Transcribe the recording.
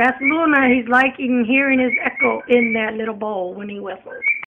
That's Luna. He's liking hearing his echo in that little bowl when he whistles.